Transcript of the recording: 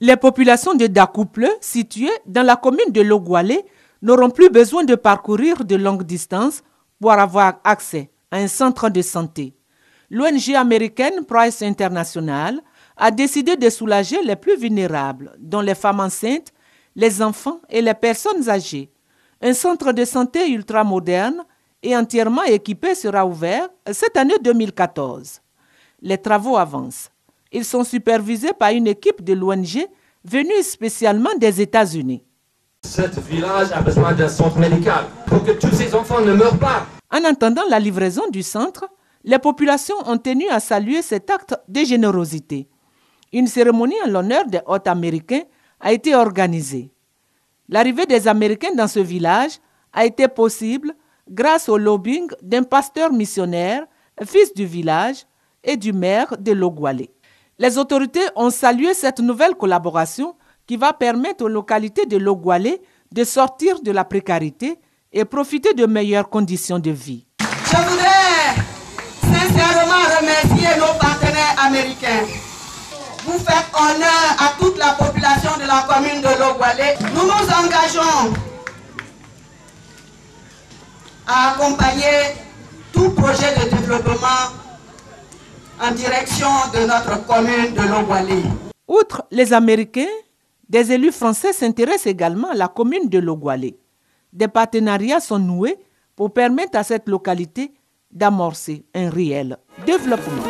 Les populations de Dakouple, situées dans la commune de Logwale, n'auront plus besoin de parcourir de longues distances pour avoir accès à un centre de santé. L'ONG américaine Price International a décidé de soulager les plus vulnérables, dont les femmes enceintes, les enfants et les personnes âgées. Un centre de santé ultramoderne et entièrement équipé sera ouvert cette année 2014. Les travaux avancent. Ils sont supervisés par une équipe de l'ONG venue spécialement des États-Unis. Ce village a besoin d'un centre médical pour que tous ces enfants ne meurent pas. En attendant la livraison du centre, les populations ont tenu à saluer cet acte de générosité. Une cérémonie en l'honneur des hôtes américains a été organisée. L'arrivée des Américains dans ce village a été possible grâce au lobbying d'un pasteur missionnaire, fils du village, et du maire de Logwale. Les autorités ont salué cette nouvelle collaboration qui va permettre aux localités de Logwale de sortir de la précarité et profiter de meilleures conditions de vie. Je voudrais sincèrement remercier nos partenaires américains. Vous faites honneur à toute la population de la commune de Logwale. Nous nous engageons à accompagner tout projet de développement en direction de notre commune de Logwale. Outre les Américains, des élus français s'intéressent également à la commune de Logwale. Des partenariats sont noués pour permettre à cette localité d'amorcer un réel développement.